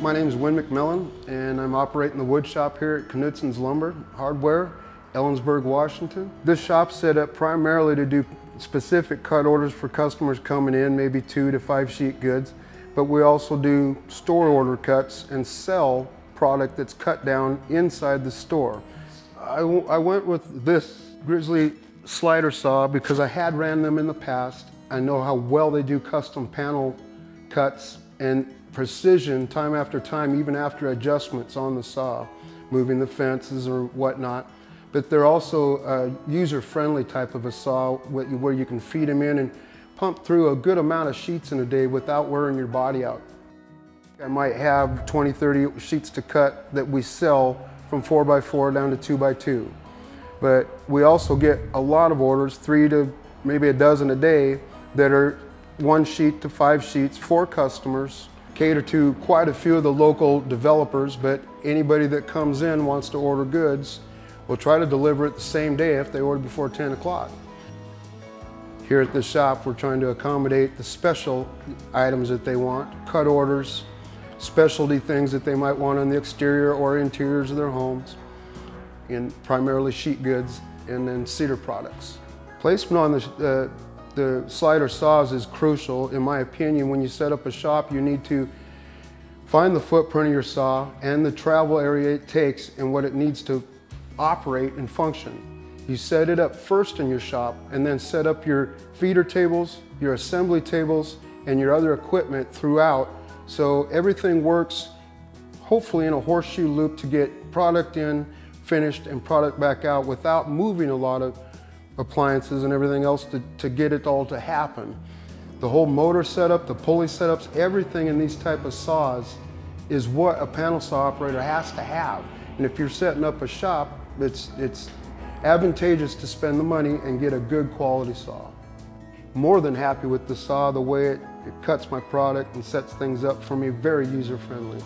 My name is Win McMillan, and I'm operating the wood shop here at Knudson's Lumber Hardware, Ellensburg, Washington. This shop's set up primarily to do specific cut orders for customers coming in, maybe two to five sheet goods, but we also do store order cuts and sell product that's cut down inside the store. I, I went with this Grizzly slider saw because I had ran them in the past. I know how well they do custom panel cuts and precision time after time, even after adjustments on the saw, moving the fences or whatnot. But they're also a user-friendly type of a saw where you can feed them in and pump through a good amount of sheets in a day without wearing your body out. I might have 20, 30 sheets to cut that we sell from 4x4 down to 2x2. But we also get a lot of orders, three to maybe a dozen a day, that are one sheet to five sheets for customers, cater to quite a few of the local developers, but anybody that comes in wants to order goods, we'll try to deliver it the same day if they order before 10 o'clock. Here at the shop, we're trying to accommodate the special items that they want, cut orders, specialty things that they might want on the exterior or interiors of their homes, and primarily sheet goods and then cedar products. Placement on the, uh, the slider saws is crucial. In my opinion, when you set up a shop, you need to find the footprint of your saw and the travel area it takes and what it needs to operate and function. You set it up first in your shop and then set up your feeder tables, your assembly tables, and your other equipment throughout so everything works hopefully in a horseshoe loop to get product in, finished, and product back out without moving a lot of appliances and everything else to, to get it all to happen. The whole motor setup, the pulley setups, everything in these type of saws is what a panel saw operator has to have. And if you're setting up a shop, it's, it's advantageous to spend the money and get a good quality saw. More than happy with the saw, the way it, it cuts my product and sets things up for me, very user friendly.